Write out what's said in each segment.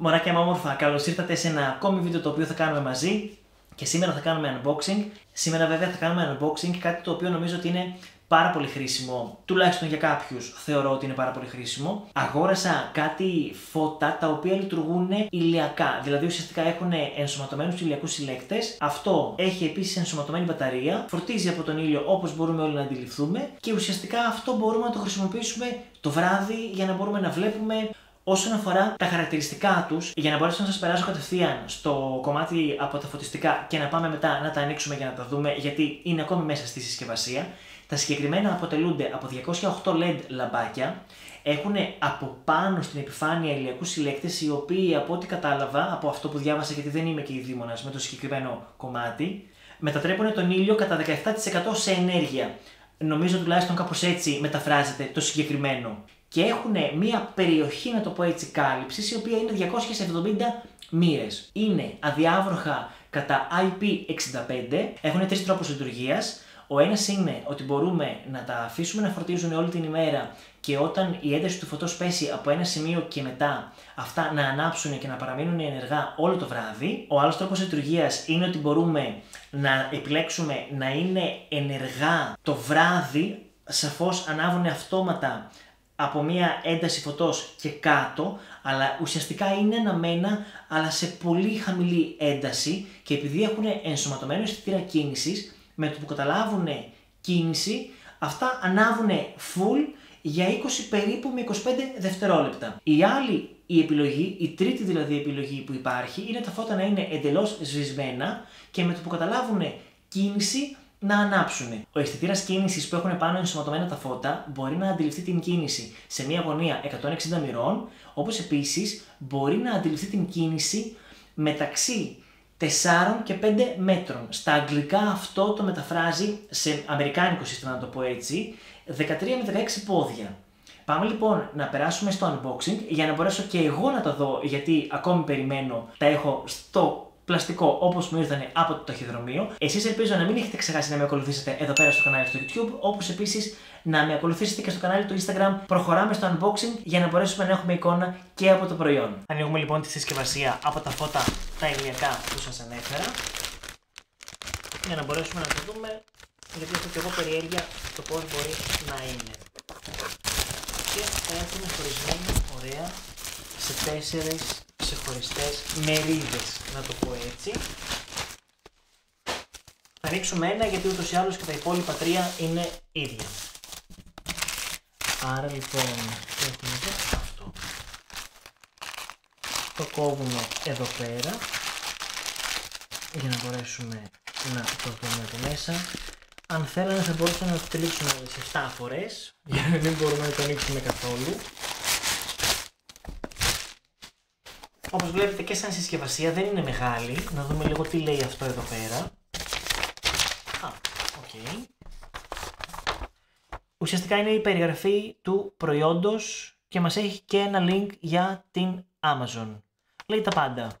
Μωράκια μου όμορφα, καλώς ήρθατε σε ένα ακόμη βίντεο το οποίο θα κάνουμε μαζί και σήμερα θα κάνουμε unboxing. Σήμερα βέβαια θα κάνουμε unboxing κάτι το οποίο νομίζω ότι είναι πάρα πολύ χρήσιμο, τουλάχιστον για κάποιους θεωρώ ότι είναι πάρα πολύ χρήσιμο. Αγόρασα κάτι φώτα τα οποία λειτουργούν ηλιακά, δηλαδή ουσιαστικά έχουν ενσωματωμένους ηλιακούς συλλέκτες. Αυτό έχει επίσης ενσωματωμένη μπαταρία, φορτίζει από τον ήλιο όπως μπορούμε όλοι να αντιληφθούμε και ουσιαστικά αυτό μπορούμε να το χρησιμοποιήσουμε το βράδυ για να μπορούμε να βλέπουμε Όσον αφορά τα χαρακτηριστικά τους, για να μπορέσω να σας περάσω κατευθείαν στο κομμάτι από τα φωτιστικά και να πάμε μετά να τα ανοίξουμε για να τα δούμε, γιατί είναι ακόμη μέσα στη συσκευασία. Τα συγκεκριμένα αποτελούνται από 208 LED λαμπάκια, έχουν από πάνω στην επιφάνεια ηλιακούς συλλέκτες, οι οποίοι από ό,τι κατάλαβα, από αυτό που διάβασα, γιατί δεν είμαι και η δήμονα με το συγκεκριμένο κομμάτι, μετατρέπουν τον ήλιο κατά 17% σε ενέργεια. Νομίζω τουλάχιστον κάπως έτσι μεταφράζεται το συγκεκριμένο και έχουν μια περιοχή, να το πω έτσι, κάλυψης, η οποία είναι 270 μοίρες. Είναι αδιάβροχα κατά IP65, έχουν τρεις τρόπους λειτουργίας. Ο ένας είναι ότι μπορούμε να τα αφήσουμε να φορτίζουν όλη την ημέρα και όταν η ένταση του φωτός πέσει από ένα σημείο και μετά αυτά να ανάψουν και να παραμείνουν ενεργά όλο το βράδυ. Ο άλλος τρόπος λειτουργίας είναι ότι μπορούμε να επιλέξουμε να είναι ενεργά το βράδυ, σαφώς ανάβουν αυτόματα από μία ένταση φωτός και κάτω, αλλά ουσιαστικά είναι αναμένα, αλλά σε πολύ χαμηλή ένταση και επειδή έχουν ενσωματωμένο αισθητήρα κίνησης, με το που καταλάβουν κίνηση, αυτά ανάβουν full για 20 περίπου με 25 δευτερόλεπτα. Η άλλη η επιλογή, η τρίτη δηλαδή επιλογή που υπάρχει, είναι τα φώτα να είναι εντελώς σβησμένα και με το που καταλάβουν κίνηση να ανάψουν. Ο αισθητήρας κίνησης που έχουν πάνω ενσωματωμένα τα φώτα μπορεί να αντιληφθεί την κίνηση σε μια γωνία 160 μοιρών, όπως επίσης μπορεί να αντιληφθεί την κίνηση μεταξύ 4 και 5 μέτρων. Στα αγγλικά αυτό το μεταφράζει σε αμερικάνικο σύστημα, να το πω έτσι, 13 με 16 πόδια. Πάμε λοιπόν να περάσουμε στο unboxing για να μπορέσω και εγώ να τα δω γιατί ακόμη περιμένω, τα έχω στο πλαστικό όπως μου ήρθαν από το ταχυδρομείο. Εσείς ελπίζω να μην έχετε ξεχάσει να με ακολουθήσετε εδώ πέρα στο κανάλι στο YouTube, όπως επίσης να με ακολουθήσετε και στο κανάλι του Instagram. Προχωράμε στο unboxing για να μπορέσουμε να έχουμε εικόνα και από το προϊόν. Ανοίγουμε λοιπόν τη συσκευασία από τα φώτα τα ηλιακά που σας ανέφερα. Για να μπορέσουμε να το δούμε, γιατί έχω και εγώ περιέργεια το πώς μπορεί να είναι. Και θα έχουμε χωρισμένο ωραία σε τέσσερις ξεχωριστές μερίδες, να το πω έτσι. Θα ρίξουμε ένα γιατί ούτως ή άλλως και τα υπόλοιπα τρία είναι ίδια. Άρα λοιπόν έχουμε εδώ αυτό. Το κόβουμε εδώ πέρα για να μπορέσουμε να το δούμε εδώ μέσα. Αν θέλανε θα μπορούσαμε να το τελείξουμε σε 7 φορές για να μην μπορούμε να το ανοίξουμε καθόλου. Όπως βλέπετε και σαν συσκευασία δεν είναι μεγάλη. Να δούμε λίγο τι λέει αυτό εδώ πέρα. Α, οκ. Ουσιαστικά είναι η περιγραφή του προϊόντος και μας έχει και ένα link για την Amazon. Λέει τα πάντα.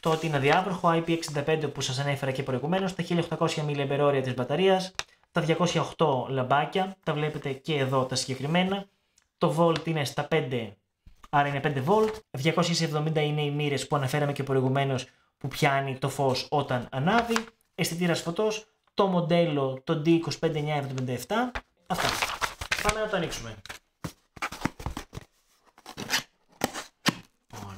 Το ότι είναι αδιάβροχο IP65 που σας ανέφερα και προηγουμένως, τα 1800 mAh της μπαταρίας, τα 208 λαμπάκια, τα βλέπετε και εδώ τα συγκεκριμένα. Το volt είναι στα 5 άρα είναι 5 volt. 270 είναι οι μοίρες που αναφέραμε και προηγουμένως που πιάνει το φως όταν ανάβει. Αισθητήρας φωτός, το μοντέλο το D25977. Αυτά. Πάμε να το ανοίξουμε. Λοιπόν.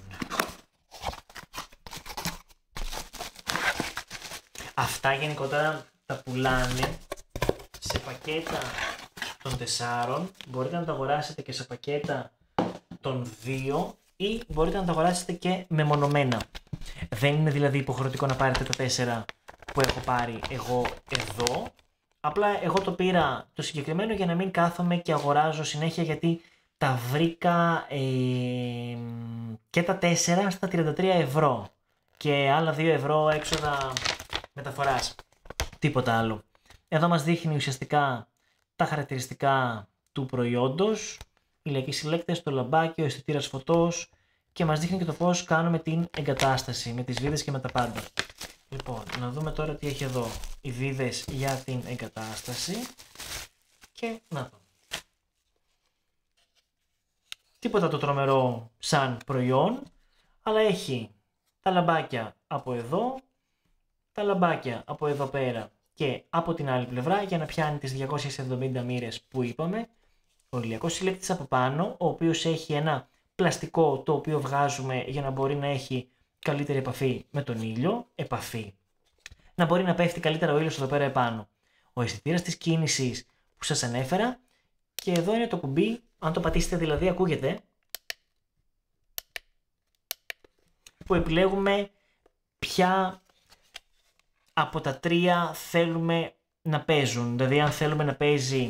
Αυτά γενικότερα τα πουλάνε σε πακέτα των τεσσάρων. Μπορείτε να τα αγοράσετε και σε πακέτα των δύο ή μπορείτε να τα αγοράσετε και μεμονωμένα. Δεν είναι δηλαδή υποχρεωτικό να πάρετε τα τέσσερα που έχω πάρει εγώ εδώ. Απλά εγώ το πήρα το συγκεκριμένο για να μην κάθομαι και αγοράζω συνέχεια γιατί τα βρήκα ε, και τα τέσσερα στα 33 ευρώ και άλλα 2 ευρώ έξοδα μεταφοράς. Τίποτα άλλο. Εδώ μας δείχνει ουσιαστικά τα χαρακτηριστικά του προϊόντος, ηλιακοί συλλέκτες, το λαμπάκι, ο αισθητήρας φωτός και μας δείχνει και το πώς κάνουμε την εγκατάσταση με τις βίδες και με τα πάντα. Λοιπόν, να δούμε τώρα τι έχει εδώ. Οι βίδες για την εγκατάσταση και να δω. Τίποτα το τρομερό σαν προϊόν, αλλά έχει τα λαμπάκια από εδώ, τα λαμπάκια από εδώ πέρα και από την άλλη πλευρά για να πιάνει τις 270 μοίρες που είπαμε. Ο ηλιακός συλλέκτης από πάνω, ο οποίος έχει ένα πλαστικό το οποίο βγάζουμε για να μπορεί να έχει καλύτερη επαφή με τον ήλιο, επαφή. Να μπορεί να πέφτει καλύτερα ο ήλιος εδώ πέρα επάνω. Ο αισθητήρας της κίνησης που σας ανέφερα και εδώ είναι το κουμπί, αν το πατήσετε δηλαδή ακούγεται, που επιλέγουμε ποια από τα τρία θέλουμε να παίζουν. Δηλαδή αν θέλουμε να παίζει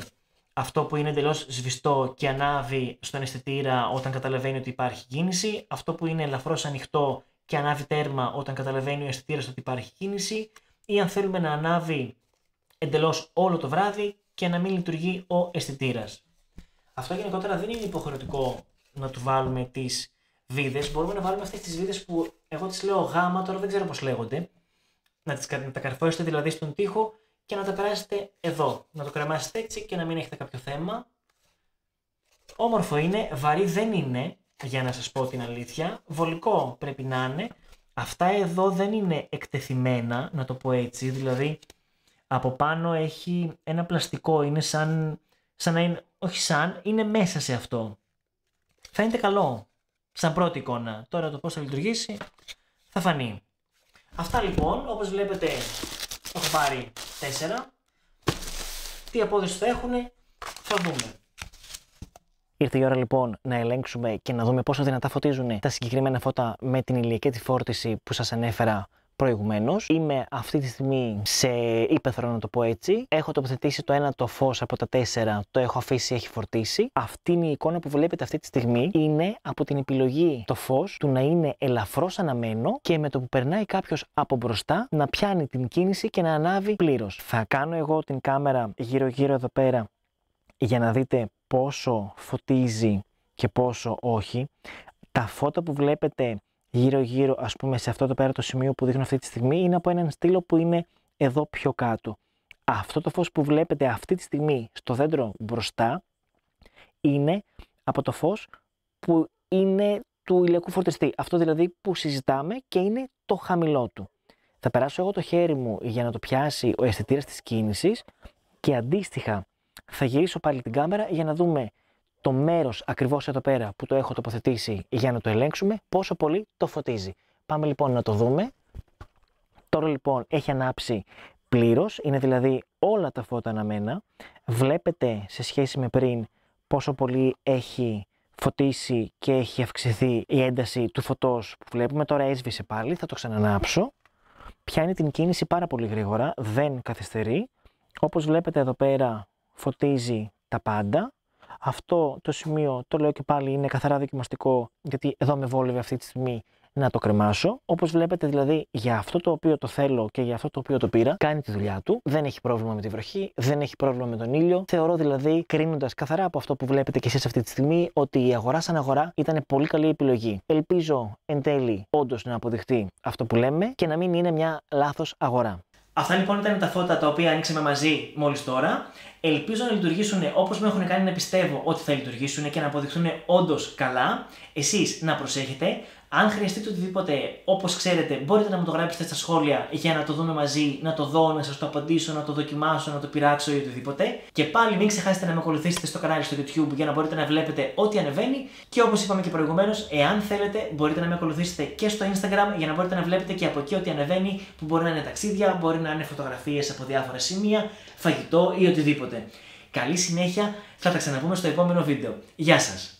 αυτό που είναι εντελώς σβηστό και ανάβει στον αισθητήρα όταν καταλαβαίνει ότι υπάρχει κίνηση, αυτό που είναι ελαφρώς ανοιχτό και ανάβει τέρμα όταν καταλαβαίνει ο αισθητήρας ότι υπάρχει κίνηση, ή αν θέλουμε να ανάβει εντελώς όλο το βράδυ και να μην λειτουργεί ο αισθητήρας. Αυτό γενικότερα δεν είναι υποχρεωτικό να του βάλουμε τις βίδες. Μπορούμε να βάλουμε αυτές τις βίδες που εγώ τις λέω γάμα, τώρα δεν ξέρω πώς λέγονται. Να, τις, να τα καρφώσετε δηλαδή στον τοίχο και να τα περάσετε εδώ. Να το κρεμάσετε έτσι και να μην έχετε κάποιο θέμα. Όμορφο είναι, βαρύ δεν είναι, για να σας πω την αλήθεια. Βολικό πρέπει να είναι. Αυτά εδώ δεν είναι εκτεθειμένα, να το πω έτσι. Δηλαδή, από πάνω έχει ένα πλαστικό, είναι σαν, σαν να είναι, όχι σαν, είναι μέσα σε αυτό. Φαίνεται καλό, σαν πρώτη εικόνα. Τώρα το πώς θα λειτουργήσει θα φανεί. Αυτά λοιπόν, όπως βλέπετε έχω πάρει 4. Τι απόδοση θα έχουν θα δούμε. Ήρθε η ώρα λοιπόν να ελέγξουμε και να δούμε πόσο δυνατά φωτίζουν τα συγκεκριμένα φώτα με την ηλιακή φόρτιση που σας ανέφερα προηγουμένως. Είμαι αυτή τη στιγμή σε ύπεθρο, να το πω έτσι. Έχω τοποθετήσει το ένα το φως από τα τέσσερα, το έχω αφήσει, έχει φορτίσει. Αυτή είναι η εικόνα που βλέπετε αυτή τη στιγμή. Είναι από την επιλογή το φως του να είναι ελαφρώς αναμένο και με το που περνάει κάποιος από μπροστά να πιάνει την κίνηση και να ανάβει πλήρως. Θα κάνω εγώ την κάμερα γύρω-γύρω εδώ πέρα για να δείτε πόσο φωτίζει και πόσο όχι. Τα φώτα που βλέπετε γύρω-γύρω, ας πούμε, σε αυτό το πέρα το σημείο που δείχνω αυτή τη στιγμή, είναι από έναν στήλο που είναι εδώ πιο κάτω. Αυτό το φως που βλέπετε αυτή τη στιγμή στο δέντρο μπροστά είναι από το φως που είναι του ηλιακού φορτιστή. Αυτό δηλαδή που συζητάμε και είναι το χαμηλό του. Θα περάσω εγώ το χέρι μου για να το πιάσει ο αισθητήρας της κίνησης και αντίστοιχα θα γυρίσω πάλι την κάμερα για να δούμε το μέρος ακριβώς εδώ πέρα που το έχω τοποθετήσει για να το ελέγξουμε, πόσο πολύ το φωτίζει. Πάμε λοιπόν να το δούμε. Τώρα λοιπόν έχει ανάψει πλήρως, είναι δηλαδή όλα τα φώτα αναμένα. Βλέπετε σε σχέση με πριν πόσο πολύ έχει φωτίσει και έχει αυξηθεί η ένταση του φωτός που βλέπουμε. Τώρα έσβησε πάλι, θα το ξανανάψω. Πιάνει την κίνηση πάρα πολύ γρήγορα, δεν καθυστερεί. Όπως βλέπετε εδώ πέρα φωτίζει τα πάντα. Αυτό το σημείο, το λέω και πάλι, είναι καθαρά δοκιμαστικό, γιατί εδώ με βόλευε αυτή τη στιγμή να το κρεμάσω. Όπως βλέπετε, δηλαδή, για αυτό το οποίο το θέλω και για αυτό το οποίο το πήρα, κάνει τη δουλειά του. Δεν έχει πρόβλημα με τη βροχή, δεν έχει πρόβλημα με τον ήλιο. Θεωρώ δηλαδή, κρίνοντας καθαρά από αυτό που βλέπετε και εσείς αυτή τη στιγμή, ότι η αγορά σαν αγορά ήταν πολύ καλή επιλογή. Ελπίζω εν τέλει όντως να αποδειχτεί αυτό που λέμε και να μην είναι μια λάθος αγορά. Αυτά λοιπόν ήταν τα φώτα τα οποία ανοίξαμε μαζί μόλις τώρα. Ελπίζω να λειτουργήσουν όπως με έχουν κάνει να πιστεύω ότι θα λειτουργήσουν και να αποδειχθούν όντως καλά. Εσείς να προσέχετε. Αν χρειαστείτε οτιδήποτε, όπως ξέρετε, μπορείτε να μου το γράψετε στα σχόλια για να το δούμε μαζί, να το δω, να σας το απαντήσω, να το δοκιμάσω, να το πειράξω ή οτιδήποτε. Και πάλι μην ξεχάσετε να με ακολουθήσετε στο κανάλι στο YouTube για να μπορείτε να βλέπετε ό,τι ανεβαίνει. Και όπως είπαμε και προηγουμένως, εάν θέλετε, μπορείτε να με ακολουθήσετε και στο Instagram για να μπορείτε να βλέπετε και από εκεί ό,τι ανεβαίνει, που μπορεί να είναι ταξίδια, μπορεί να είναι φωτογραφίες από διάφορα σημεία, φαγητό ή οτιδήποτε. Καλή συνέχεια, θα τα ξαναπούμε στο επόμενο βίντεο. Γεια σας!